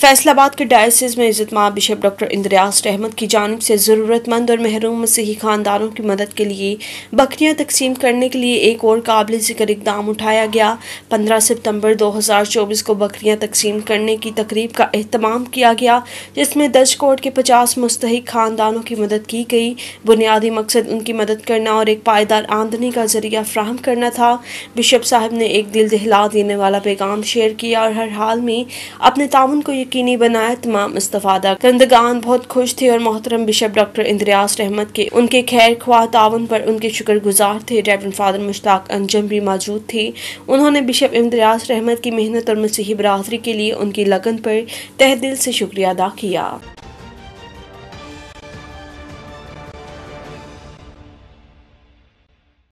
फैसलाबाद के डायसिस में इज़्ज़त माँ बिशप डॉक्टर इंद्रियास रहमत की जानब से ज़रूरतमंद और महरूम मसीही खानदानों की मदद के लिए बकरियाँ तकसीम करने के लिए एक और काबिल ज़िक्र इकदाम उठाया गया। पंद्रह सितंबर 2024 को बकरियाँ तकसीम करने की तकरीब का अहतमाम किया गया, जिसमें दज कोर्ट के पचास मुस्तक खानदानों की मदद की गई। बुनियादी मकसद उनकी मदद करना और एक पायदार आमदनी का ज़रिया फ्राहम करना था। बिशप साहब ने एक दिल दहला देने वाला पैगाम शेयर किया और हर हाल में अपने ताउन को यकीनी बनाया, तमाम इस्तफादा। कंदगान बहुत खुश थे और मोहतरम बिशप डॉक्टर इंद्रियाज रहमत के। उनके खैर ख्वाह तावन पर उनके शुक्र गुजार थे। रेवरेंड फादर मुश्ताक अंजम भी मौजूद थे। उन्होंने बिशप इंद्रियाज रहमत की मेहनत और मसीह बरदरी के लिए उनकी लगन पर तह दिल से शुक्रिया अदा किया।